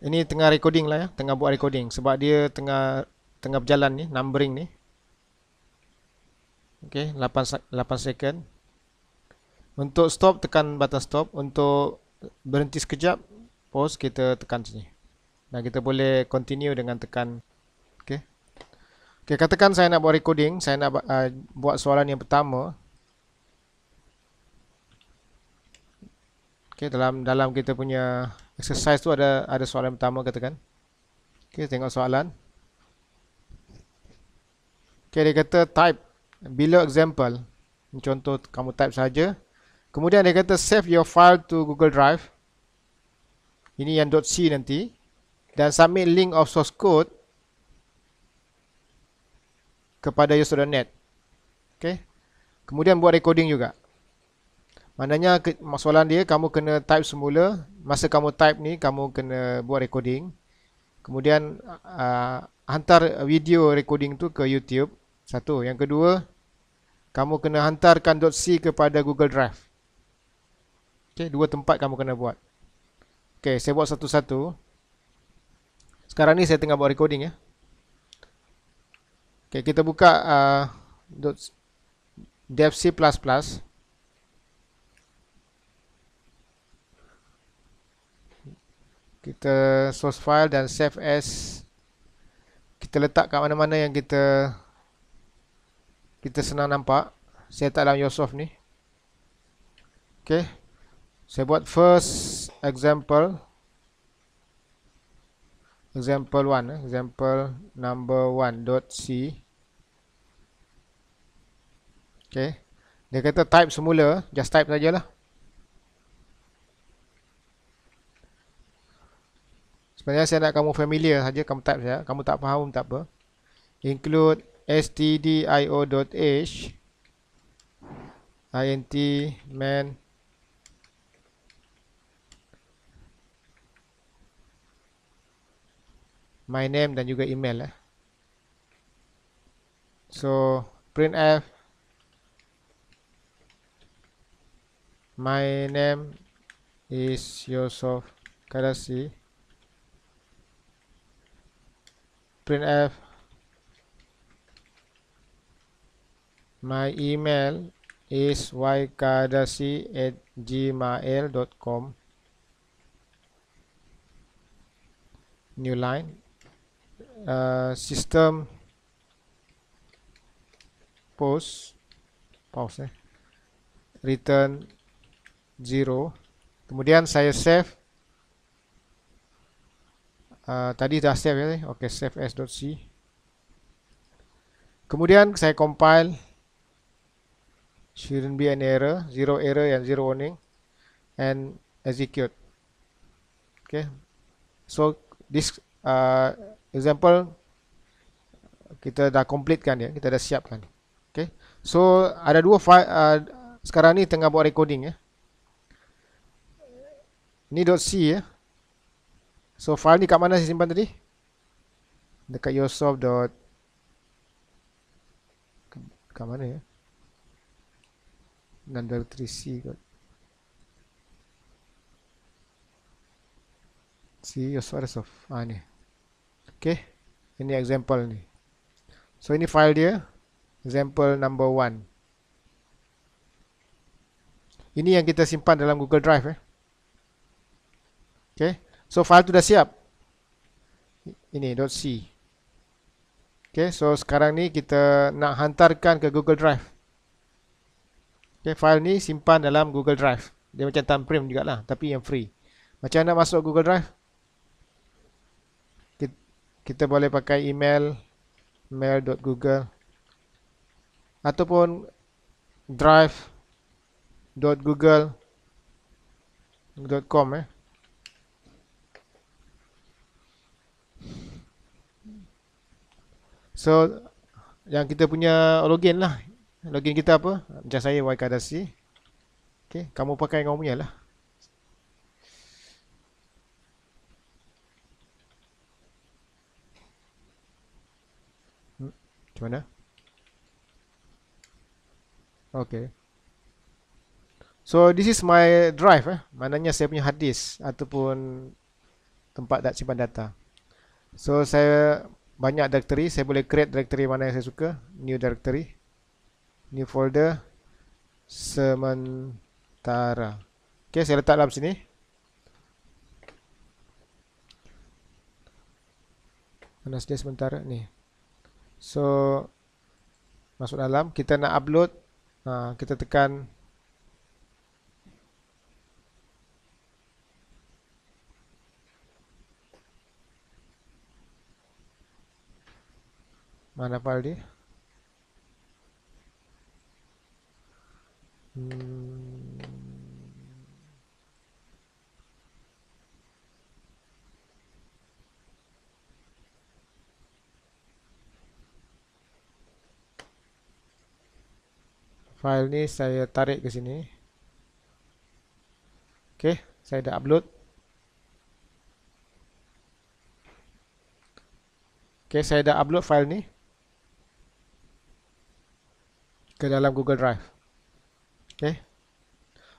Ini tengah recording lah ya, tengah buat recording sebab dia tengah tengah berjalan ni, numbering ni. Okey, 8 8 second. Untuk stop tekan button stop, untuk berhenti sekejap pause kita tekan sini. Dan kita boleh continue dengan tekan okey. Okey, katakan saya nak buat recording, saya nak uh, buat soalan yang pertama. Okey, dalam dalam kita punya exercise tu ada ada soalan pertama katakan. Okey, tengok soalan. Okey, dia kata type below example. Contoh kamu type saja. Kemudian dia kata save your file to Google Drive. Ini yang .c nanti dan submit link of source code kepada user.net. Okey. Kemudian buat recording juga. Maknanya soalan dia kamu kena type semula Masa kamu type ni kamu kena buat recording. Kemudian uh, hantar video recording tu ke YouTube Satu. Yang kedua Kamu kena hantarkan .c kepada Google Drive. Okay, dua tempat kamu kena buat. Okay, saya buat satu-satu. Sekarang ni saya tengah buat recording ya. Okay, kita buka uh, .c++ kita source file dan save as. Kita letak kat mana-mana yang kita kita senang nampak. Saya tak dalam Yosoft ni. Ok saya buat first example. Example 1 eh. example number 1 dot c. Ok dia kata type semula. Just type sajalah Sebenarnya saya nak kamu familiar saja kamu type saja. Kamu tak faham tak apa. Include stdio.h int man my name dan juga email eh. So printf my name is Yusuf Karasi printf my email is ykadasi at gmail.com new line. Uh, system. Post. Pause eh. return zero. Kemudian saya save Uh, tadi dah save ya. Okey, save as.c. Kemudian saya compile shouldn't be an error, zero error and zero warning and execute. Okay. So this uh, example kita dah complete kan ya, kita dah siapkan. Okay. So ada dua file uh, sekarang ni tengah buat recording ya. Ini .c ya. So file ni kat mana saya simpan tadi? Dekat yourself kat mana ya? Number 3C kot. See your source of ah ni. Okay. Ini example ni. So ini file dia. Example number 1. Ini yang kita simpan dalam Google Drive eh. Okay. So file tu dah siap. Ini .c. Okay, so sekarang ni kita nak hantarkan ke Google Drive. Okay, file ni simpan dalam Google Drive. Dia macam juga lah, tapi yang free. Macam nak masuk Google Drive? Kita boleh pakai email mail.google ataupun drive.google.com eh. So yang kita punya login lah. Login kita apa? Macam saya YKDC. Okay, kamu pakai kamu punya lah. Hmm, macam mana? Okay. So this is my drive eh. Maknanya saya punya hard disk ataupun tempat dat simpan data. So saya banyak directory, saya boleh create directory mana yang saya suka, new directory, new folder, sementara. Okay, saya letak dalam sini. Mana sedia sementara ni. So masuk dalam, kita nak upload, ha, kita tekan Mana file dia? Hmm. File ni saya tarik ke sini. Okey, saya dah upload. Okey, saya dah upload file ni ke dalam Google Drive. Okay.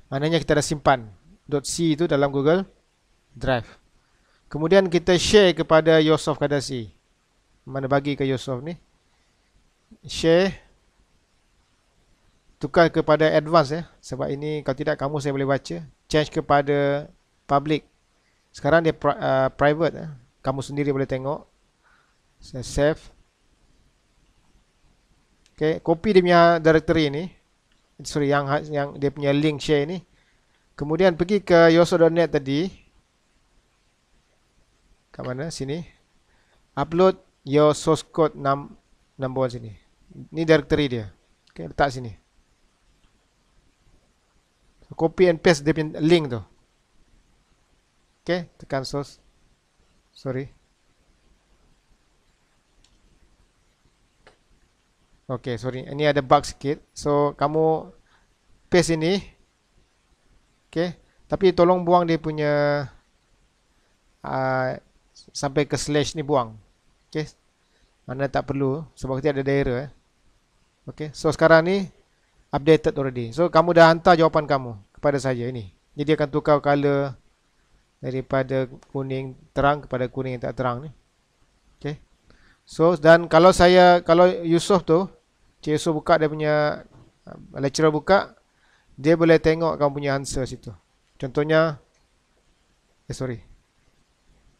Maknanya kita dah simpan .c itu dalam Google Drive. Kemudian kita share kepada Yosef Kadasi. Mana bagi ke Yosef ni? Share. Tukar kepada advance ya. Sebab ini kalau tidak kamu saya boleh baca. Change kepada public. Sekarang dia uh, private. Ya. Kamu sendiri boleh tengok. Saya save. Okay, copy dia punya directory ni. Sorry, yang yang dia punya link share ni. Kemudian pergi ke yoso.net tadi. Kat mana? Sini. Upload your source code num number sini. Ni directory dia. Okay, letak sini. Copy and paste dia punya link tu. Okay, tekan source. Sorry. Okay, sorry. Ini ada bug sikit. So, kamu paste ini. Okay. Tapi tolong buang dia punya uh, sampai ke slash ni buang. Okay. Mana tak perlu. Sebab kita ada daerah. Eh. Okay. So, sekarang ni updated already. So, kamu dah hantar jawapan kamu kepada saya ini. Jadi, akan tukar color daripada kuning terang kepada kuning yang tak terang ni. Okay. So, dan kalau saya, kalau Yusof tu, Cik Yusof buka dia punya uh, lecturer buka dia boleh tengok kamu punya answer situ. Contohnya eh sorry.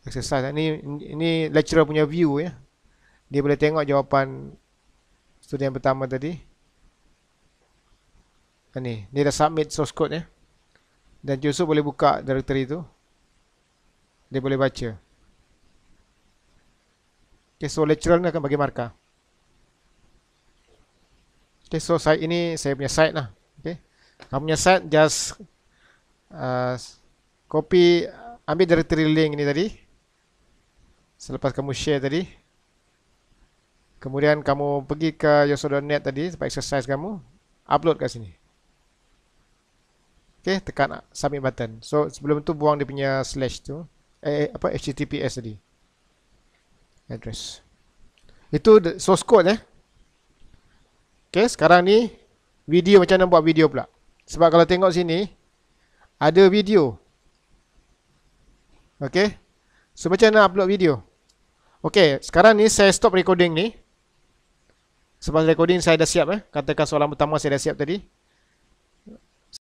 Exercise ini ini lecturer punya view ya. Dia boleh tengok jawapan student yang pertama tadi. Ini, dia dah submit source code ya. Dan Yusuf boleh buka directory itu. Dia boleh baca. Okay, so lecturer ni akan bagi markah. Okay, so site ini saya punya site lah. Okay, kamu punya site just uh, copy, ambil directory link ini tadi. Selepas kamu share tadi. Kemudian kamu pergi ke yoso.net tadi, sebab exercise kamu. Upload kat sini. Okay, tekan submit button. So, sebelum tu buang dia punya slash tu. Eh, apa, HTTPS tadi. Address. Itu source code eh. Okay, sekarang ni video macam mana buat video pula. Sebab kalau tengok sini, ada video. Okay. So, macam mana upload video? Okay, sekarang ni saya stop recording ni. Sebab recording saya dah siap eh. Katakan soalan pertama saya dah siap tadi.